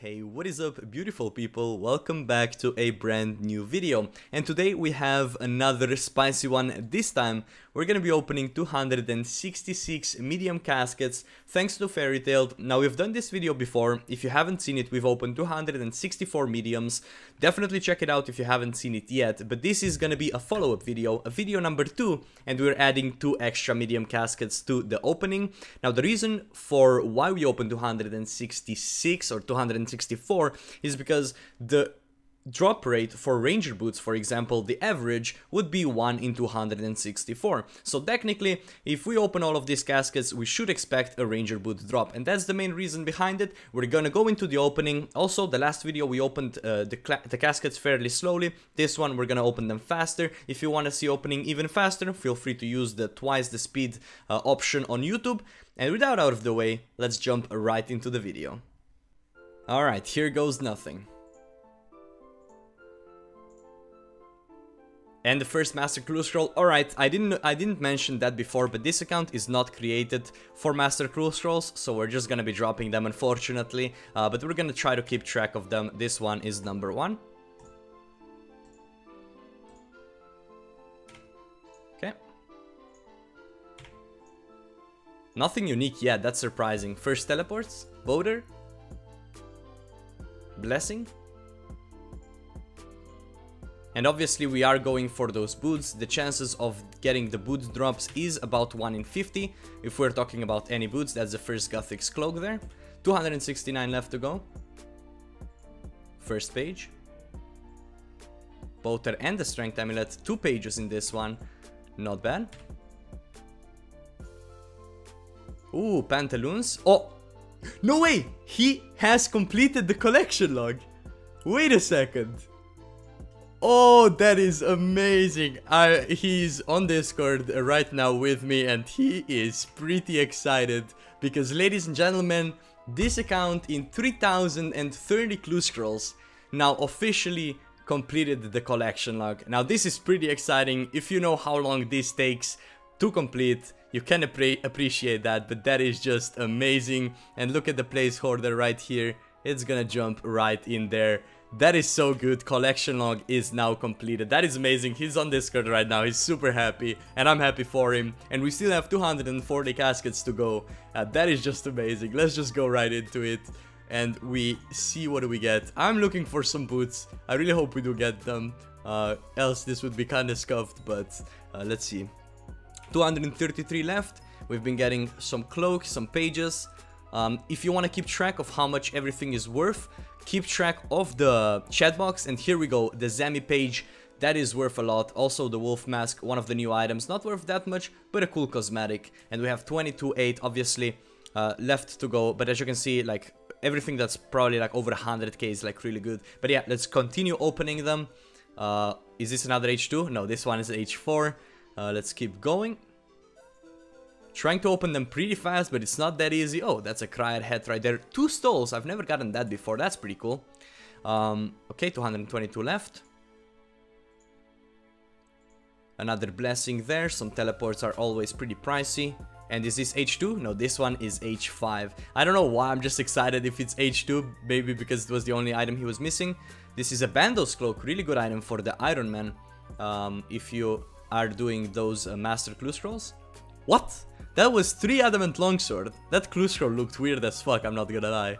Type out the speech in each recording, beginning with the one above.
Hey, what is up beautiful people? Welcome back to a brand new video. And today we have another spicy one. This time we're gonna be opening 266 medium caskets thanks to Fairy Tail. Now we've done this video before. If you haven't seen it, we've opened 264 mediums. Definitely check it out if you haven't seen it yet. But this is gonna be a follow-up video, a video number two, and we're adding two extra medium caskets to the opening. Now the reason for why we opened 266 or 200 164 is because the drop rate for ranger boots for example the average would be 1 in 264 so technically if we open all of these caskets we should expect a ranger boot drop. And that's the main reason behind it. We're gonna go into the opening. Also the last video we opened uh, the, the caskets fairly slowly. This one we're gonna open them faster. If you want to see opening even faster feel free to use the twice the speed uh, option on youtube. And without out of the way let's jump right into the video Alright, here goes nothing. And the first Master Clue Scroll, alright, I didn't I didn't mention that before, but this account is not created for Master Clue Scrolls, so we're just gonna be dropping them unfortunately, uh, but we're gonna try to keep track of them. This one is number one. Okay. Nothing unique yet, that's surprising. First teleports, Boater, blessing. And obviously we are going for those boots. The chances of getting the boot drops is about 1 in 50. If we're talking about any boots, that's the first Guthix cloak there. 269 left to go. First page. Boater and the Strength Amulet. Two pages in this one. Not bad. Ooh, Pantaloons. Oh, no way! He has completed the collection log. Wait a second. Oh, that is amazing. I, he's on Discord right now with me and he is pretty excited because ladies and gentlemen, this account in 3030 clue scrolls now officially completed the collection log. Now this is pretty exciting. If you know how long this takes to complete, you can appre appreciate that, but that is just amazing. And look at the placeholder right here. It's gonna jump right in there. That is so good. Collection log is now completed. That is amazing. He's on Discord right now. He's super happy. And I'm happy for him. And we still have 240 caskets to go. Uh, that is just amazing. Let's just go right into it. And we see what we get. I'm looking for some boots. I really hope we do get them. Uh, else this would be kinda scuffed. But uh, let's see. 233 left. We've been getting some cloaks, some pages. Um, if you want to keep track of how much everything is worth, keep track of the chat box. And here we go, the Zammy page. That is worth a lot. Also the wolf mask, one of the new items. Not worth that much, but a cool cosmetic. And we have 22.8 obviously uh, left to go. But as you can see, like everything that's probably like over 100k is like really good. But yeah, let's continue opening them. Uh, is this another H2? No, this one is H4. Uh, let's keep going. Trying to open them pretty fast, but it's not that easy. Oh, that's a Crier head right there. Two stalls. I've never gotten that before. That's pretty cool. Um, okay, 222 left. Another blessing there. Some teleports are always pretty pricey. And is this H2? No, this one is H5. I don't know why I'm just excited if it's H2. Maybe because it was the only item he was missing. This is a Bandos Cloak. Really good item for the Iron Man. Um, if you are doing those uh, Master Clue Scrolls. What? That was 3 Adamant Longsword. That clue scroll looked weird as fuck, I'm not gonna lie.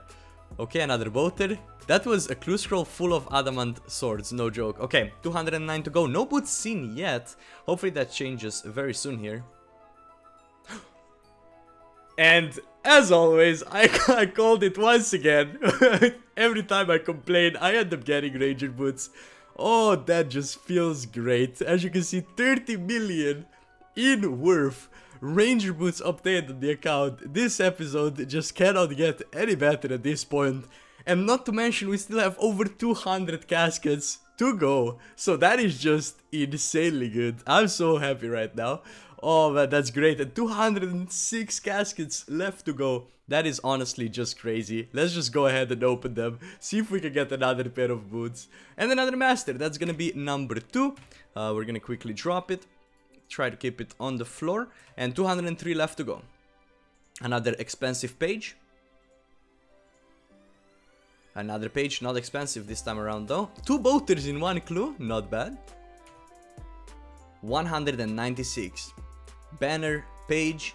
Okay, another boater. That was a clue scroll full of adamant swords, no joke. Okay, 209 to go. No boots seen yet. Hopefully that changes very soon here. and as always, I, I called it once again. Every time I complain, I end up getting ranger boots. Oh, that just feels great. As you can see, 30 million in worth. Ranger Boots updated the account. This episode just cannot get any better at this point. And not to mention, we still have over 200 caskets to go. So that is just insanely good. I'm so happy right now. Oh man, that's great. And 206 caskets left to go. That is honestly just crazy. Let's just go ahead and open them. See if we can get another pair of boots. And another master. That's gonna be number two. Uh, we're gonna quickly drop it. Try to keep it on the floor. And 203 left to go. Another expensive page. Another page, not expensive this time around though. Two boaters in one clue, not bad. 196. Banner, page.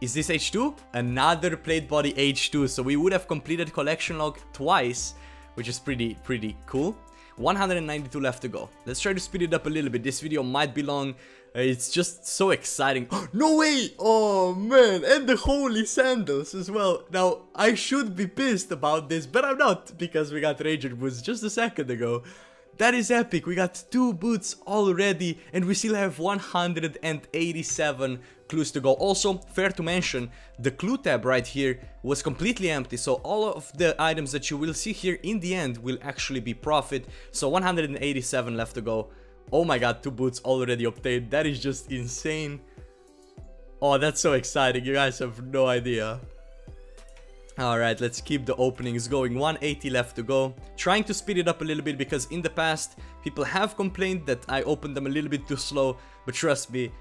Is this H2? Another plate body H2, so we would have completed collection log twice, which is pretty, pretty cool. 192 left to go. Let's try to speed it up a little bit. This video might be long. Uh, it's just so exciting. no way! Oh man, and the holy sandals as well. Now, I should be pissed about this, but I'm not, because we got Ranger boots just a second ago. That is epic, we got two boots already and we still have 187 clues to go. Also, fair to mention, the clue tab right here was completely empty, so all of the items that you will see here in the end will actually be profit. So 187 left to go. Oh my god, two boots already obtained, that is just insane. Oh, that's so exciting, you guys have no idea. Alright, let's keep the openings going. 180 left to go. Trying to speed it up a little bit because in the past, people have complained that I opened them a little bit too slow. But trust me,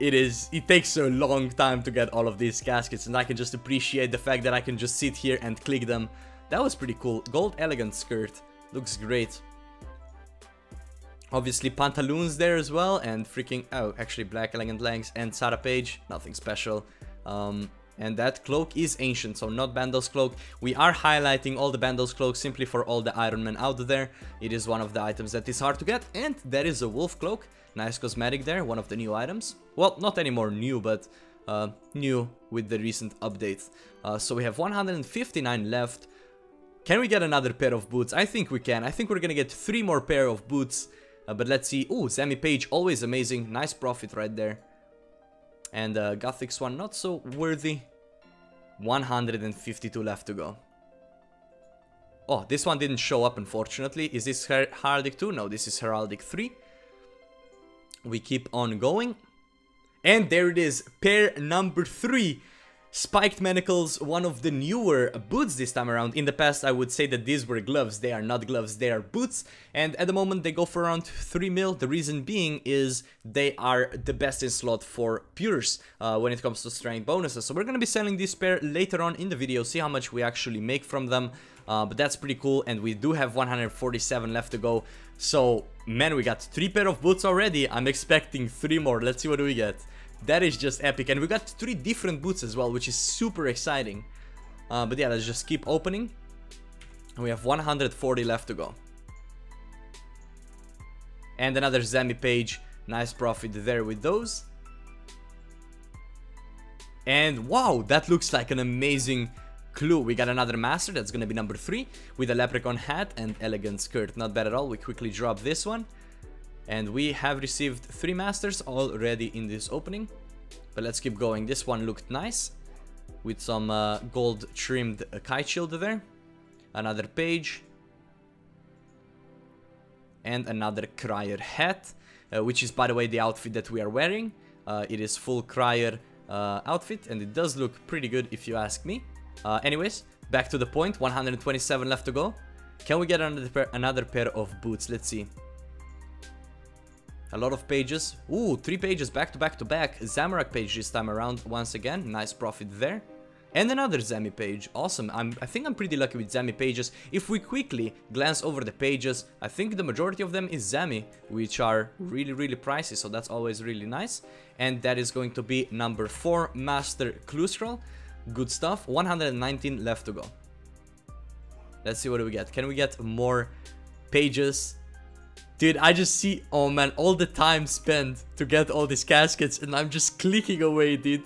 it is it takes a long time to get all of these caskets and I can just appreciate the fact that I can just sit here and click them. That was pretty cool. Gold elegant skirt. Looks great. Obviously pantaloons there as well and freaking oh actually black elegant legs and Sarah Page. Nothing special. Um, and that cloak is ancient, so not Bandos cloak. We are highlighting all the Bandos cloaks simply for all the Iron Men out there. It is one of the items that is hard to get, and there is a wolf cloak. Nice cosmetic there, one of the new items. Well, not anymore new, but uh, new with the recent update. Uh, so we have 159 left. Can we get another pair of boots? I think we can. I think we're gonna get three more pair of boots. Uh, but let's see. Ooh, Zammy Page, always amazing. Nice profit right there. And uh, Guthix one not so worthy. 152 left to go. Oh, this one didn't show up unfortunately. Is this Her Heraldic 2? No, this is Heraldic 3. We keep on going. And there it is, pair number 3 Spiked Manacles, one of the newer boots this time around. In the past, I would say that these were gloves. They are not gloves, they are boots. And at the moment, they go for around 3 mil. The reason being is they are the best in slot for pures uh, when it comes to strength bonuses. So we're going to be selling this pair later on in the video, see how much we actually make from them. Uh, but that's pretty cool, and we do have 147 left to go. So, man, we got 3 pair of boots already. I'm expecting 3 more. Let's see what we get. That is just epic. And we got three different boots as well, which is super exciting. Uh, but yeah, let's just keep opening. And we have 140 left to go. And another Zammy page. Nice profit there with those. And wow, that looks like an amazing clue. We got another master, that's gonna be number 3, with a leprechaun hat and elegant skirt. Not bad at all, we quickly drop this one. And we have received three masters already in this opening. But let's keep going. This one looked nice. With some uh, gold trimmed uh, kite shield there. Another page. And another crier hat. Uh, which is by the way the outfit that we are wearing. Uh, it is full crier uh, outfit and it does look pretty good if you ask me. Uh, anyways, back to the point. 127 left to go. Can we get another pair, another pair of boots? Let's see. A lot of pages. Ooh, three pages back to back to back. Zamorak page this time around once again. Nice profit there. And another Zammy page. Awesome. I'm, I think I'm pretty lucky with Zammy pages. If we quickly glance over the pages, I think the majority of them is Zammy, which are really, really pricey. So that's always really nice. And that is going to be number 4, Master Clue Scroll. Good stuff. 119 left to go. Let's see what we get. Can we get more pages Dude, I just see, oh man, all the time spent to get all these caskets and I'm just clicking away, dude.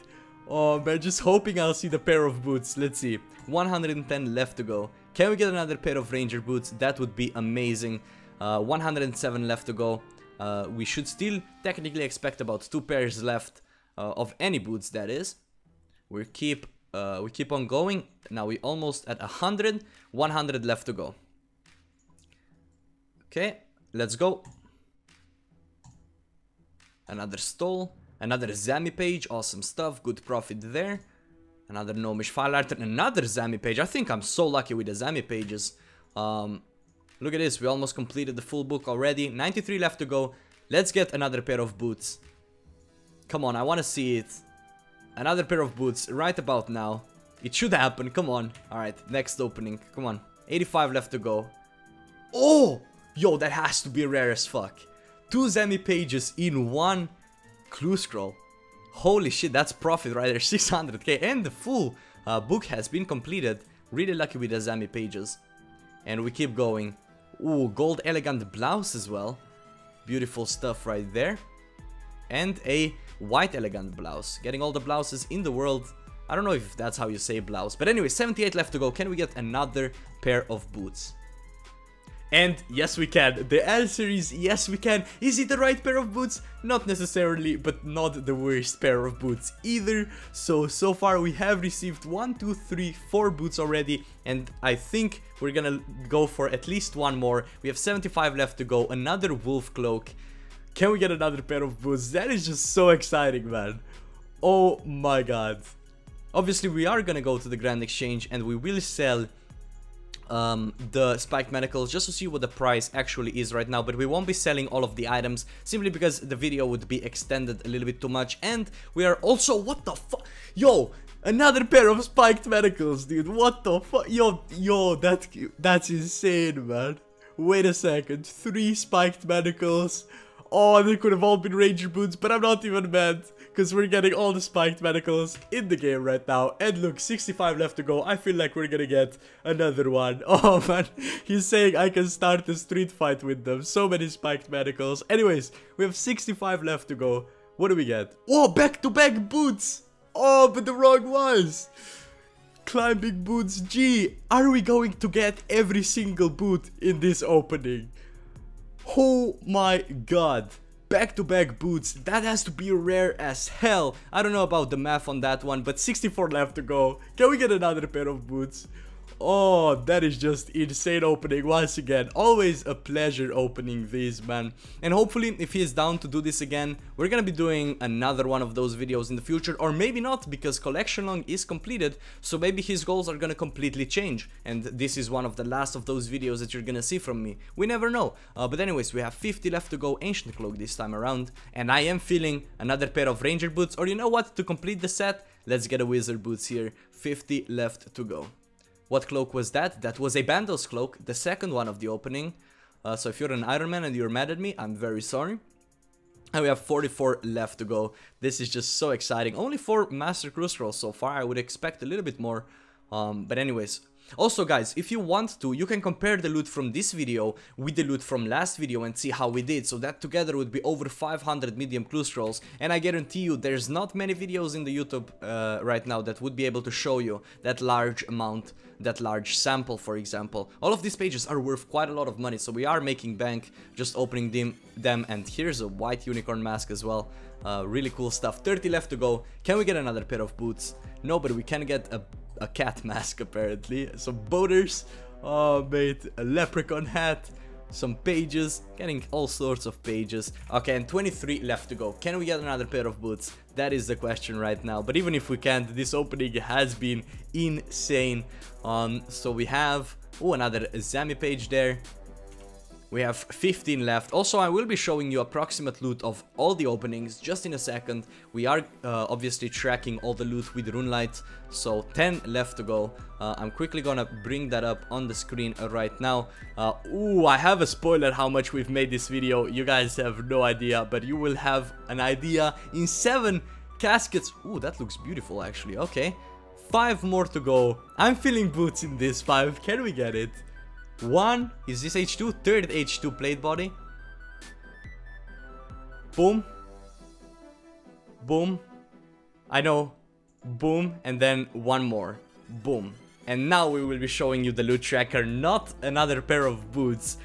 Oh man, just hoping I'll see the pair of boots. Let's see. 110 left to go. Can we get another pair of ranger boots? That would be amazing. Uh, 107 left to go. Uh, we should still technically expect about two pairs left uh, of any boots, that is. We keep uh, we keep on going. Now we almost at 100. 100 left to go. Okay, Let's go. Another stall. Another Zammy page. Awesome stuff. Good profit there. Another Gnomish firelighter. Another Zammy page. I think I'm so lucky with the Zammy pages. Um, look at this. We almost completed the full book already. 93 left to go. Let's get another pair of boots. Come on, I want to see it. Another pair of boots right about now. It should happen. Come on. Alright, next opening. Come on. 85 left to go. Oh! Yo, that has to be rare as fuck. Two Zammy pages in one clue scroll. Holy shit, that's profit right there, 600k. And the full uh, book has been completed. Really lucky with the Zammy pages. And we keep going. Ooh, gold elegant blouse as well. Beautiful stuff right there. And a white elegant blouse. Getting all the blouses in the world. I don't know if that's how you say blouse. But anyway, 78 left to go. Can we get another pair of boots? And yes we can, the answer is yes we can. Is it the right pair of boots? Not necessarily, but not the worst pair of boots either. So, so far we have received 1, 2, 3, 4 boots already. And I think we're gonna go for at least one more. We have 75 left to go, another wolf cloak. Can we get another pair of boots? That is just so exciting, man. Oh my god. Obviously we are gonna go to the Grand Exchange and we will sell um, the spiked manacles just to see what the price actually is right now. But we won't be selling all of the items simply because the video would be extended a little bit too much. And we are also what the fuck yo another pair of spiked manacles dude. What the fuck yo yo that that's insane man. Wait a second. Three spiked manacles? Oh they could have all been ranger boots but i'm not even mad because we're getting all the spiked manacles in the game right now. And look, 65 left to go. I feel like we're gonna get another one. Oh man, he's saying I can start a street fight with them. So many spiked manacles. Anyways, we have 65 left to go. What do we get? Oh, back-to-back -back boots! Oh, but the wrong ones! Climbing boots G. Are we going to get every single boot in this opening? Oh my god back-to-back -back boots, that has to be rare as hell. I don't know about the math on that one, but 64 left to go. Can we get another pair of boots? Oh, that is just insane opening once again. Always a pleasure opening these, man. And hopefully, if he is down to do this again, we're gonna be doing another one of those videos in the future. Or maybe not, because Collection Log is completed, so maybe his goals are gonna completely change. And this is one of the last of those videos that you're gonna see from me. We never know. Uh, but anyways, we have 50 left to go Ancient Cloak this time around. And I am feeling another pair of Ranger boots. Or you know what, to complete the set, let's get a Wizard boots here. 50 left to go. What cloak was that? That was a Bandos cloak, the second one of the opening. Uh, so if you're an Iron Man and you're mad at me, I'm very sorry. And we have 44 left to go. This is just so exciting. Only 4 Master Scrolls so far. I would expect a little bit more. Um, but anyways, also guys, if you want to, you can compare the loot from this video with the loot from last video and see how we did. So that together would be over 500 medium clue scrolls. And I guarantee you, there's not many videos in the YouTube uh, right now that would be able to show you that large amount, that large sample, for example. All of these pages are worth quite a lot of money, so we are making bank just opening them. them. And here's a white unicorn mask as well. Uh, really cool stuff. 30 left to go. Can we get another pair of boots? No, but we can get a a cat mask apparently, some boaters, oh mate, a leprechaun hat, some pages, getting all sorts of pages. Okay, and 23 left to go. Can we get another pair of boots? That is the question right now. But even if we can't, this opening has been insane. Um, so we have, oh, another Zammy page there. We have 15 left. Also, I will be showing you approximate loot of all the openings just in a second. We are uh, obviously tracking all the loot with Runelite, so 10 left to go. Uh, I'm quickly gonna bring that up on the screen right now. Uh, ooh, I have a spoiler how much we've made this video. You guys have no idea, but you will have an idea in 7 caskets. Ooh, that looks beautiful actually. Okay, 5 more to go. I'm feeling boots in this 5. Can we get it? One, is this H2? Third H2 plate body. Boom. Boom. I know. Boom. And then one more. Boom. And now we will be showing you the loot tracker, not another pair of boots,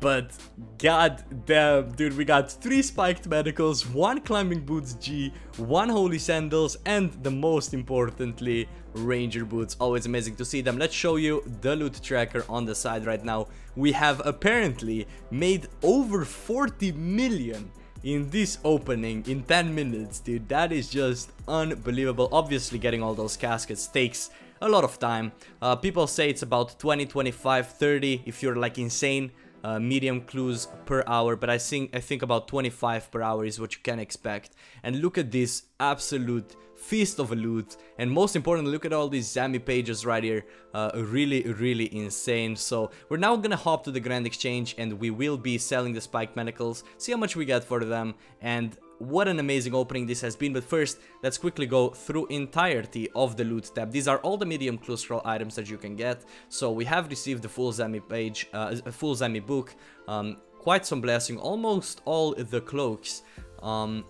but god damn, dude, we got 3 spiked manacles, 1 climbing boots G, 1 holy sandals, and the most importantly, ranger boots. Always amazing to see them. Let's show you the loot tracker on the side right now. We have apparently made over 40 million in this opening in 10 minutes, dude. That is just unbelievable. Obviously, getting all those caskets takes a lot of time. Uh, people say it's about 20, 25, 30 if you're like insane uh, medium clues per hour, but I think I think about 25 per hour is what you can expect. And look at this absolute feast of loot and most importantly look at all these Zammy pages right here uh, really really insane so we're now gonna hop to the Grand Exchange and we will be selling the spiked manacles see how much we get for them and what an amazing opening this has been. But first let's quickly go through entirety of the loot tab. These are all the medium clue scroll items that you can get. So we have received the full Zammy page uh, full Zammy book um, quite some blessing. Almost all the cloaks um,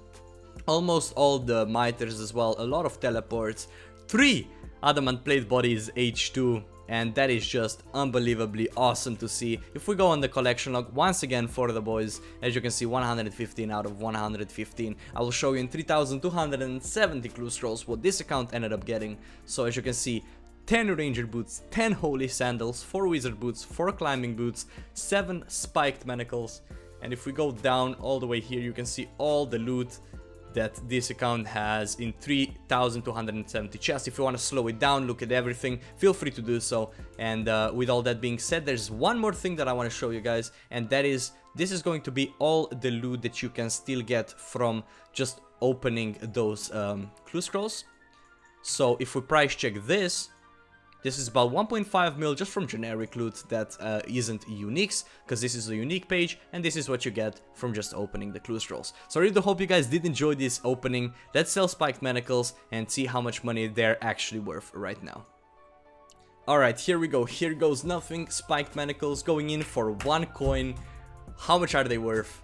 almost all the miters as well, a lot of teleports, 3 adamant plate bodies H2 and that is just unbelievably awesome to see. If we go on the collection log, once again for the boys, as you can see 115 out of 115. I will show you in 3270 clue scrolls what this account ended up getting. So as you can see, 10 ranger boots, 10 holy sandals, 4 wizard boots, 4 climbing boots, 7 spiked manacles. And if we go down all the way here, you can see all the loot that this account has in 3270 chests. If you want to slow it down, look at everything, feel free to do so. And uh, with all that being said, there's one more thing that I want to show you guys, and that is this is going to be all the loot that you can still get from just opening those um, clue scrolls. So if we price check this, this is about 1.5 mil just from generic loot that uh, not uniques, because this is a unique page, and this is what you get from just opening the clue scrolls. So I really hope you guys did enjoy this opening. Let's sell spiked manacles and see how much money they're actually worth right now. Alright, here we go. Here goes nothing. Spiked manacles going in for one coin. How much are they worth?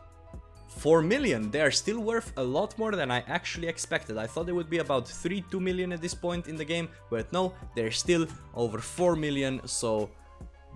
4 million. They are still worth a lot more than I actually expected. I thought they would be about 3, 2 million at this point in the game, but no, they're still over 4 million, so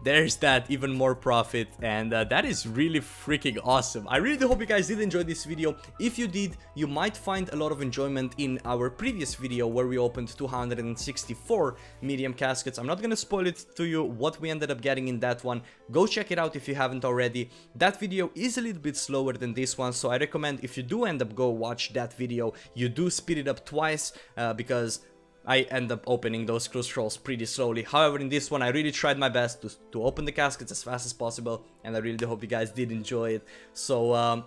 there's that even more profit and uh, that is really freaking awesome. I really hope you guys did enjoy this video. If you did you might find a lot of enjoyment in our previous video where we opened 264 medium caskets. I'm not gonna spoil it to you what we ended up getting in that one. Go check it out if you haven't already. That video is a little bit slower than this one so i recommend if you do end up go watch that video. You do speed it up twice uh, because I end up opening those clue scrolls pretty slowly. However, in this one, I really tried my best to, to open the caskets as fast as possible, and I really do hope you guys did enjoy it. So, um,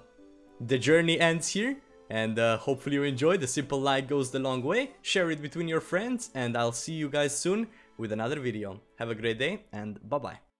the journey ends here, and uh, hopefully you enjoyed. The simple like goes the long way. Share it between your friends, and I'll see you guys soon with another video. Have a great day, and bye-bye.